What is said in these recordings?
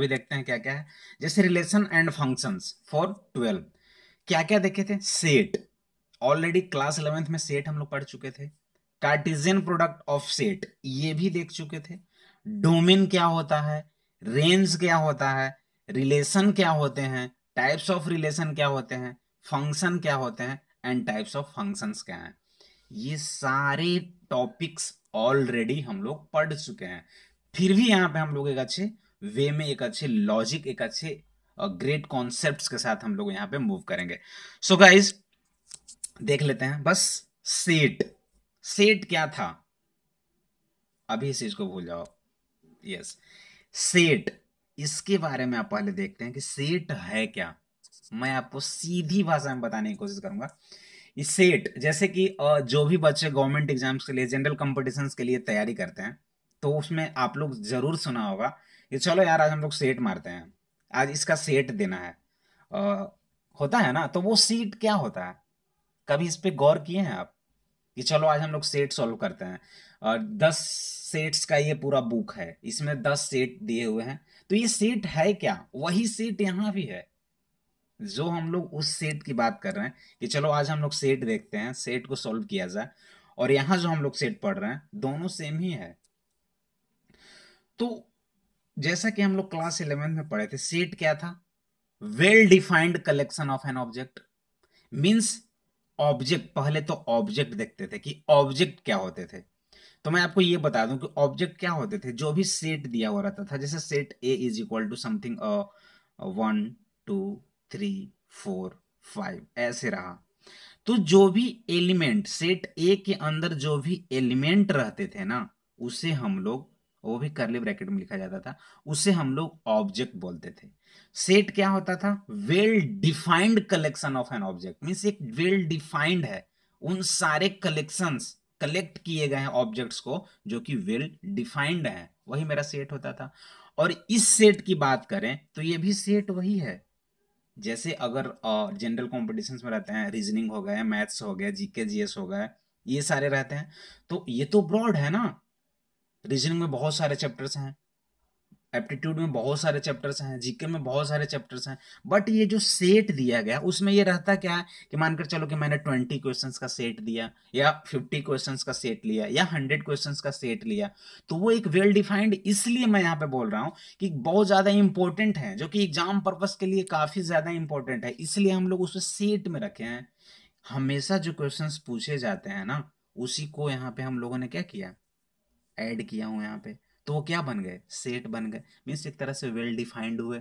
अभी देखते हैं क्या क्या है। जैसे relation and functions for twelve क्या क्या देखे थे? सेट ऑलरेडी क्लास इलेवेंथ में सेट हम लोग पढ़ चुके थे। कार्टिजियन प्रोडक्ट ऑफ़ सेट ये भी देख चुके थे। डोमेन क्या होता है? रेंज क्या होता है? रिलेशन क्या होते हैं? टाइप्स ऑफ़ रिलेशन क्या होते हैं? फ़ंक्शन क्या होते हैं? एंड टाइप्स ऑफ़ फ़ंक्शंस क्या हैं? ये सारे टॉपिक्स ऑलरेडी हम लोग पढ़ चुके हैं। फिर भी यहाँ पे हम लोग एक अच्छे वे में एक अच्छे लॉजिक एक अच्छे ग्रेट कॉन्सेप्ट्स के साथ हम लोग यहाँ पे मूव करेंगे। सो so गाइज़ देख लेते हैं, बस सेट सेट क्या था? अभी इस चीज़ को भूल जाओ। यस सेट इसके बारे में आप पहले देखते हैं कि सेट है क्या। मैं आपको सीधी भाषा में बताने की कोशिश करूँगा। सेट जैसे कि जो भी बच्चे गवर्नमेंट एग्ज़ाम्स के लिए जनरल कॉम्पिटिशन के लिए तैयारी करते हैं तो उसमें आप लोग ज़रूर सुना होगा कि चलो यार आज हम लोग सेट मारते हैं। आज इसका सेट देना है। आ, होता है ना? तो वो सीट क्या होता है? कभी इस पर गौर किए हैं आप? कि चलो आज हम लोग सेट सॉल्व करते हैं। और दस सेट्स का ये पूरा बुक है। इसमें दस सेट दिए हुए हैं। तो ये सेट है क्या? वही सेट यहाँ भी है। जो हम लोग उस सेट की बात कर रहे हैं कि चलो आज हम लोग सेट देखते हैं। सेट को सॉल्व किया जाए। और यहाँ जो हम लोग सेट पढ़ रहे हैं दोनों सेम ही है। तो जैसा कि हम लोग क्लास इलेवेंथ में पढ़े थे सेट क्या था? Well defined collection of an object means object पहले तो ऑब्जेक्ट देखते थे कि ऑब्जेक्ट क्या होते थे। तो मैं आपको ये बता दूँ कि ऑब्जेक्ट क्या होते थे, जो भी सेट दिया हुआ रहता था, जैसे set A is equal to something one two three four five ऐसे रहा। तो जो भी एलिमेंट सेट ए के अंदर जो भी एलिमेंट रहते थे ना, उसे हम लोग वो भी करली ब्रैकेट में लिखा जाता था, उसे हम लोग ऑब्जेक्ट बोलते थे। सेट क्या होता था? Well defined collection of an object means एक वेल डिफाइंड है। उन सारे कलेक्शंस कलेक्ट किए गए हैं ऑब्जेक्ट्स को जो कि वेल डिफाइंड है, वही मेरा सेट होता था। और इस सेट की बात करें तो ये भी सेट वही है। जैसे अगर जनरल कॉम्पिटिशन में रहते हैं रीजनिंग हो गया मैथ्स हो गया जीके जीएस हो गए, ये सारे रहते हैं। तो ये तो ब्रॉड है ना। रीजनिंग में बहुत सारे चैप्टर्स हैं एप्टीट्यूड में बहुत सारे चैप्टर्स हैं जीके में बहुत सारे चैप्टर्स हैं बट ये जो सेट दिया गया, उसमें ये रहता क्या है कि मानकर चलो कि मैंने ट्वेंटी क्वेश्चंस का सेट दिया, या फिफ्टी क्वेश्चंस का सेट लिया, या हंड्रेड क्वेश्चंस का सेट लिया तो वो एक वेल डिफाइंड इसलिए मैं यहाँ पे बोल रहा हूँ कि बहुत ज़्यादा इंपॉर्टेंट है, जो कि एग्ज़ाम पर्पज के लिए काफ़ी ज़्यादा इंपॉर्टेंट है, इसलिए हम लोग उसे सेट में रखे हैं। हमेशा जो क्वेश्चन पूछे जाते हैं ना, उसी को यहाँ पे हम लोगों ने क्या किया? ऐड किया हूँ यहाँ पे तो वो क्या बन गए? सेट बन गए। मीन्स एक तरह से वेल डिफाइंड हुए।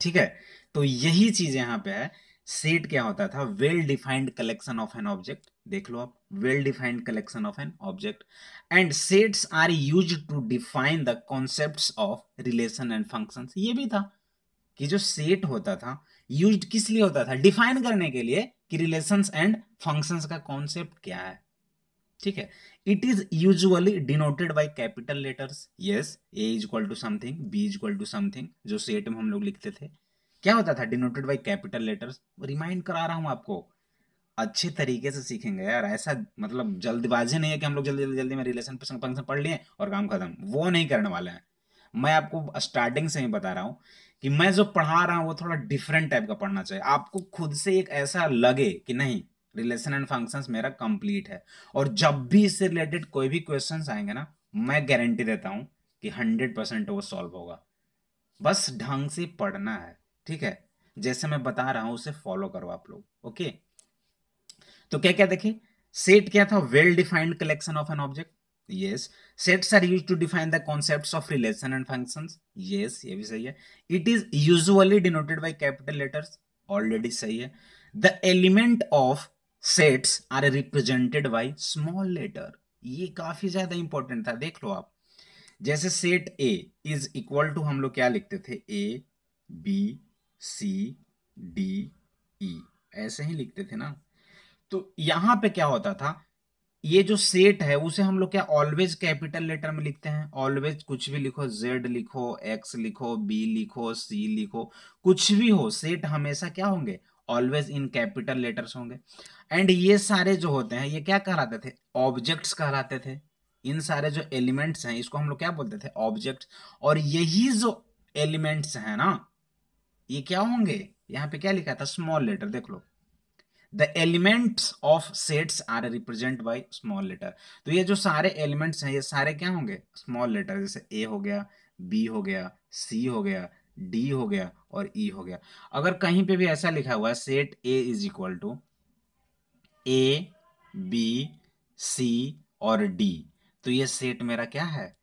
ठीक है? तो यही चीज़ यहाँ पे है। सेट क्या होता था? Well defined collection of an object देख लो आप। Well defined collection of an object and sets are use to define the concept of relation and function ये भी था कि जो सेट होता था यूज़ किस लिए होता था? डिफाइन करने के लिए कि रिलेशंस एंड फ़ंक्शंस का कॉन्सेप्ट क्या है। ठीक है? It is usually denoted by capital letters yes A is equal to something B is equal to something जो सेट में हम लोग लिखते थे। क्या होता था? Denoted by capital letters remind करा रहा हूँ आपको। अच्छे तरीके से सीखेंगे यार। ऐसा मतलब जल्दबाजी नहीं है कि हम लोग जल्दी जल्दी जल्दी में रिलेशन फ़ंक्शन पढ़ लिए और काम खत्म। वो नहीं करने वाले हैं। मैं आपको स्टार्टिंग से ही बता रहा हूँ कि मैं जो पढ़ा रहा हूँ, वो थोड़ा डिफरेंट टाइप का पढ़ना चाहिए। आपको खुद से एक ऐसा लगे कि नहीं रिलेशन एंड फ़ंक्शंस मेरा कंप्लीट है। और जब भी इससे रिलेटेड कोई भी क्वेश्चंस आएँगे ना, मैं गारंटी देता हूँ कि हंड्रेड परसेंट वो सॉल्व होगा। बस ढंग से पढ़ना है, ठीक है? जैसे मैं बता रहा हूँ, उसे फॉलो करो आप लोग, ओके? तो क्या क्या देखिए सेट क्या था? Well defined collection of an object? yes sets are used to define the concepts of relation and functions yes ये भी सही है। it is usually denoted by capital letters already सही है। the element of sets are represented by small letter ये काफ़ी ज़्यादा important था, देख लो आप। जैसे set A is equal to हम लोग क्या लिखते थे? ए बी सी डी ई ऐसे ही लिखते थे ना। तो यहाँ पे क्या होता था? ये जो सेट है, उसे हम लोग क्या ऑलवेज कैपिटल लेटर में लिखते हैं? ऑलवेज कुछ भी लिखो जेड लिखो एक्स लिखो बी लिखो सी लिखो, कुछ भी हो सेट हमेशा क्या होंगे? ऑलवेज इन कैपिटल लेटर्स होंगे। एंड ये सारे जो होते हैं, ये क्या कहलाते थे? ऑब्जेक्ट्स कहलाते थे। इन सारे जो एलिमेंट्स हैं, इसको हम लोग क्या बोलते थे? ऑब्जेक्ट और यही जो एलिमेंट्स हैं ना, ये क्या होंगे? यहाँ पे क्या लिखा था? स्मॉल लेटर देख लो। The elements of sets are represent by small letter तो ये जो सारे एलिमेंट्स हैं, ये सारे क्या होंगे? स्मॉल लेटर जैसे ए हो गया बी हो गया सी हो गया डी हो गया और ई e हो गया। अगर कहीं पे भी ऐसा लिखा हुआ है set A is equal to A B C और डी तो ये सेट मेरा क्या है?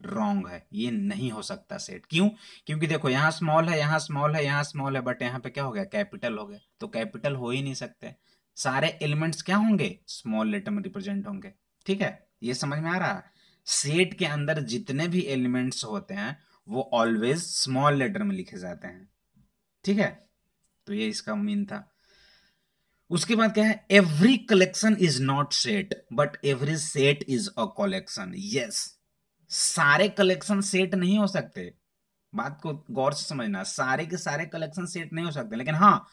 रॉन्ग है। ये नहीं हो सकता सेट क्यों? क्योंकि देखो, यहाँ स्मॉल है, यहाँ स्मॉल है, यहाँ स्मॉल है बट यहाँ पे क्या हो गया? कैपिटल हो गया। तो कैपिटल हो ही नहीं सकते। सारे एलिमेंट्स क्या होंगे? स्मॉल लेटर में रिप्रेजेंट होंगे। ठीक है? ये समझ में आ रहा है? सेट के अंदर जितने भी एलिमेंट्स होते हैं वो ऑलवेज स्मॉल लेटर में लिखे जाते हैं। ठीक है? तो ये इसका मीन था। उसके बाद क्या है? Every collection is not set but every set is a collection yes सारे कलेक्शन सेट नहीं हो सकते। बात को गौर से समझना। सारे के सारे कलेक्शन सेट नहीं हो सकते। लेकिन हाँ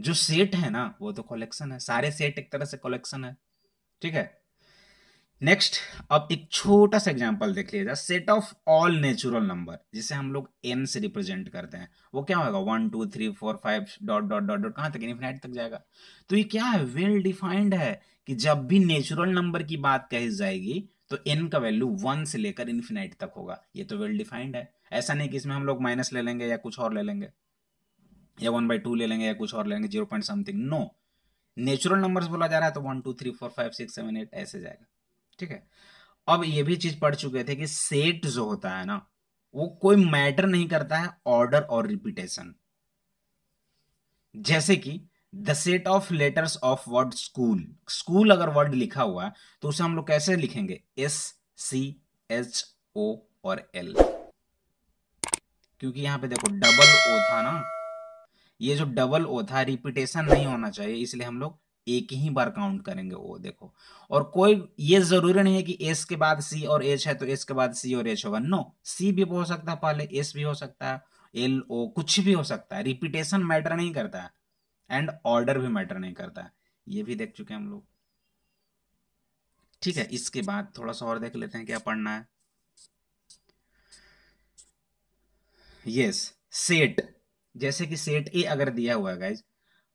जो सेट है ना, वो तो कलेक्शन है। सारे सेट एक तरह से कलेक्शन है। ठीक है? नेक्स्ट अब एक छोटा सा एग्जांपल देख लीजिए set of all natural number जिसे हम लोग एन से रिप्रेजेंट करते हैं। वो क्या होगा? One two three four five dot dot dot dot कहाँ तक? इन्फिनाइट तक जाएगा। तो ये क्या है? वेल well डिफाइंड है कि जब भी नेचुरल नंबर की बात कही जाएगी तो एन का वैल्यू वन से लेकर इन्फिनाइट तक होगा। ये तो वेल well डिफाइंड है। ऐसा नहीं कि इसमें हम लोग माइनस ले लेंगे या कुछ और ले लेंगे। या वन बाई टू ले लेंगे या कुछ और ले लेंगे zero point something no natural number बोला जा रहा है तो one two three four five six seven eight ऐसे जाएगा। ठीक है? अब ये भी चीज़ पढ़ चुके थे कि सेट जो होता है ना, वो कोई मैटर नहीं करता है ऑर्डर और रिपीटेशन। जैसे कि the set of letters of word school. School अगर वर्ड लिखा हुआ है तो उसे हम लोग कैसे लिखेंगे? एस, सी, एच, ओ और एल। क्योंकि यहाँ पे देखो, डबल ओ था ना। ये जो डबल ओ था, रिपीटेशन नहीं होना चाहिए, इसलिए हम लोग एक ही बार काउंट करेंगे वो, देखो। और कोई, ये ज़रूरी नहीं है कि एस के बाद सी और एच है तो एस के बाद सी और एच होगा। नो सी भी हो सकता है पहले एस भी हो सकता है एल ओ कुछ भी हो सकता है। रिपीटेशन मैटर नहीं करता है एंड ऑर्डर भी मैटर नहीं करता है। ये भी देख चुके हैं हम लोग। ठीक है, इसके बाद थोड़ा सा और देख लेते हैं क्या पढ़ना है। यस सेट जैसे कि सेट ए अगर दिया हुआ है guys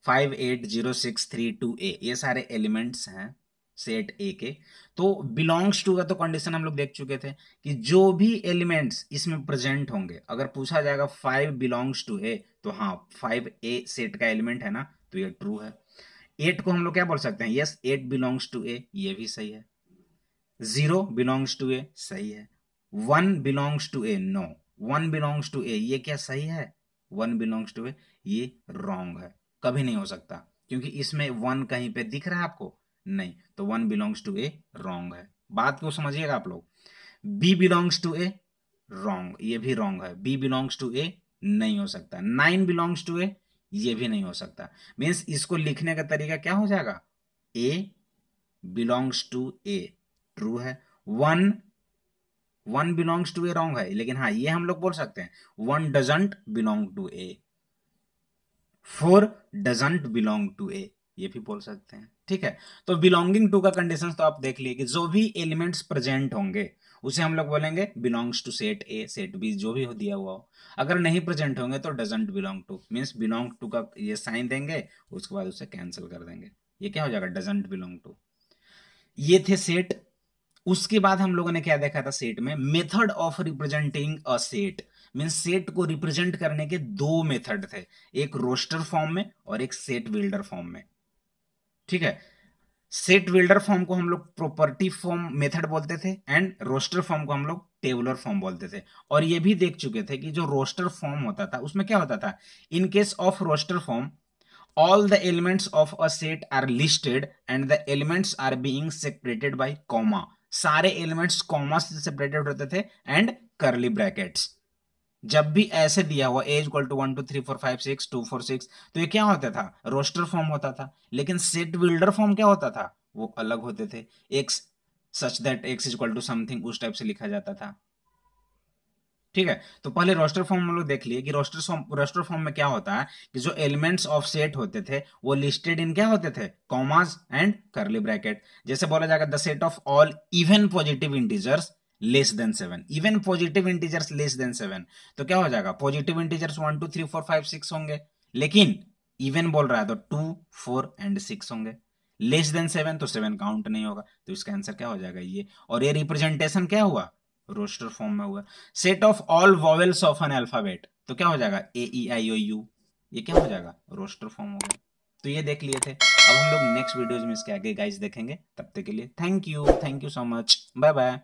five eight zero six three two A ये सारे एलिमेंट्स हैं सेट ए के। तो बिलोंग्स टू का तो कंडीशन हम लोग देख चुके थे कि जो भी एलिमेंट्स इसमें प्रेजेंट होंगे, अगर पूछा जाएगा फाइव बिलोंग्स टू ए तो हाँ फाइव ए सेट का एलिमेंट है ना तो ये ट्रू है। एट को हम लोग क्या बोल सकते हैं? Yes eight belongs to A ये भी सही है। ज़ीरो बिलोंग्स टू ए सही है। One belongs to A no one belongs to A ये क्या सही है? वन बिलोंग्स टू ए ये रॉन्ग है। कभी नहीं हो सकता, क्योंकि इसमें वन कहीं पे दिख रहा है आपको? नहीं। तो one belongs to A wrong है। बात को समझिएगा आप लोग। B belongs to A wrong ये भी रॉन्ग है। बी बिलोंग्स टू ए नहीं हो सकता। नाइन बिलोंग्स टू ए ये भी नहीं हो सकता। मीन्स इसको लिखने का तरीका क्या हो जाएगा? A belongs to A true है। One one belongs to A wrong है। लेकिन हाँ ये हम लोग बोल सकते हैं। One doesn't belong to A four doesn't belong to A ये भी बोल सकते हैं, ठीक है? तो बिलोंगिंग टू का कंडीशन तो आप देख लिए कि जो भी एलिमेंट्स प्रेजेंट होंगे, उसे हम लोग बोलेंगे belongs to set A set B जो भी हो दिया हुआ हो। अगर नहीं प्रेजेंट होंगे तो doesn't belong to means belong to का ये साइन देंगे, उसके बाद उसे कैंसिल कर देंगे। ये क्या हो जाएगा? डजेंट बिलोंग टू ये थे सेट उसके बाद हम लोगों ने क्या देखा था सेट में? Method of representing a set means set को रिप्रेजेंट करने के दो मेथड थे। एक रोस्टर फॉर्म में और एक सेट बिल्डर फॉर्म में। ठीक है? सेट बिल्डर फॉर्म को हम लोग प्रॉपर्टी फॉर्म मेथड बोलते थे एंड रोस्टर फॉर्म को हम लोग टेबुलर फॉर्म बोलते थे। और ये भी देख चुके थे कि जो रोस्टर फॉर्म होता था, उसमें क्या होता था? In case of roster form all the elements of a set are listed and the elements are being separated by comma सारे एलिमेंट्स कॉमा से सेपरेटेड होते थे एंड करली ब्रैकेट्स जब भी ऐसे दिया हुआ A's equal to one two three four five six two four six तो ये क्या होता था? रोस्टर फॉर्म होता था। लेकिन सेट बिल्डर फॉर्म क्या होता था? वो अलग होते थे। X such that x equal to something उस टाइप से लिखा जाता था। ठीक है? तो पहले रोस्टर फॉर्म हम लोग देख लिए कि रोस्टर रोस्टर फॉर्म में क्या होता है कि जो एलिमेंट्स ऑफ़ सेट होते थे, वो लिस्टेड इन क्या होते थे? कॉमास एंड करली ब्रैकेट जैसे बोला जाएगा the set of all even positive integers less than seven even positive integers less than seven तो क्या हो जाएगा? Positive integers one two three four five six होंगे। लेकिन इवन बोल रहा है तो टू फोर एंड सिक्स होंगे। लेस देन सेवन तो सेवन काउंट नहीं होगा। तो इसका आंसर क्या हो जाएगा? ये। और ये रिप्रेजेंटेशन क्या हुआ? रोस्टर फॉर्म में हुआ। Set of all vowels of an alphabet तो क्या हो जाएगा? ए ई आई ओ यू ये क्या हो जाएगा? रोस्टर फॉर्म हो गया। तो ये देख लिए थे। अब हम लोग नेक्स्ट वीडियोज़ में इसके आगे गाइस देखेंगे। तब तक के लिए thank you thank you so much bye bye